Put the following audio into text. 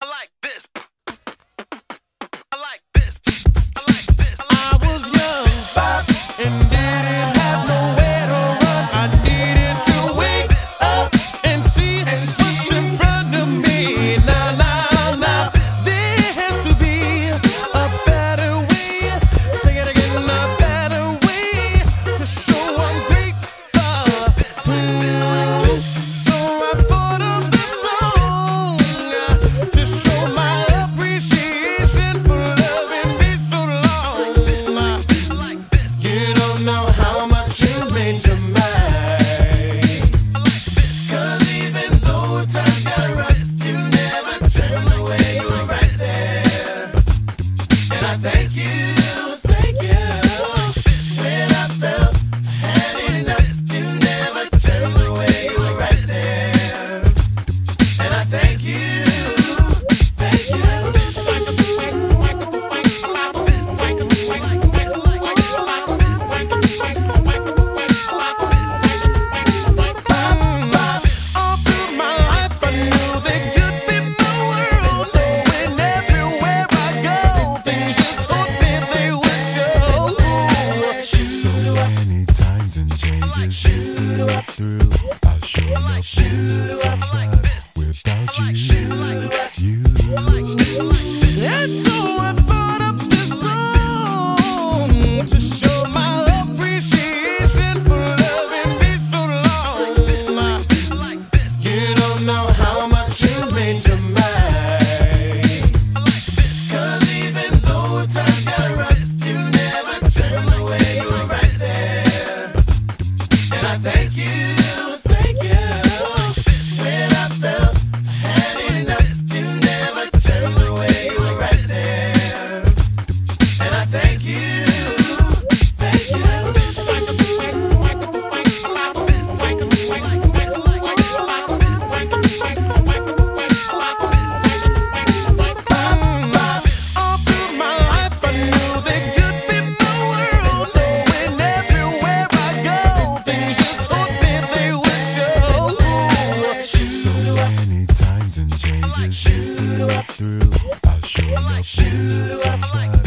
I like this. You. through. I'll show your shoes.